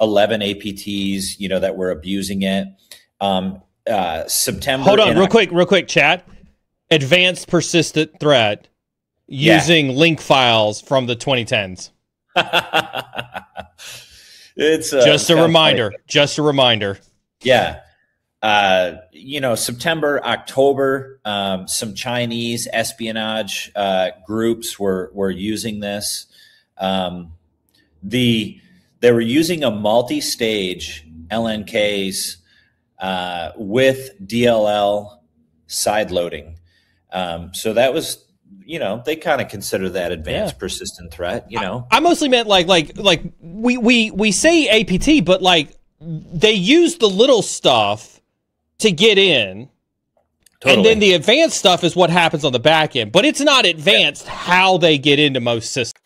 11 APTs, you know, that were abusing it. Um, uh, September. Hold on, real Oc- quick, real quick, chat. Advanced persistent threat Yeah. using link files from the 2010s. it's uh, Just a reminder. Just a reminder. Yeah. Uh, you know, September, October, um, some Chinese espionage uh, groups were were using this. Um, the they were using a multi-stage LNKs uh, with DLL side loading. Um, so that was, you know, they kind of consider that advanced Yeah. persistent threat. You know, I mostly meant like like like we we we say APT, but like they use the little stuff to get in. totally. And then the advanced stuff is what happens on the back end, but it's not advanced how they get into most systems.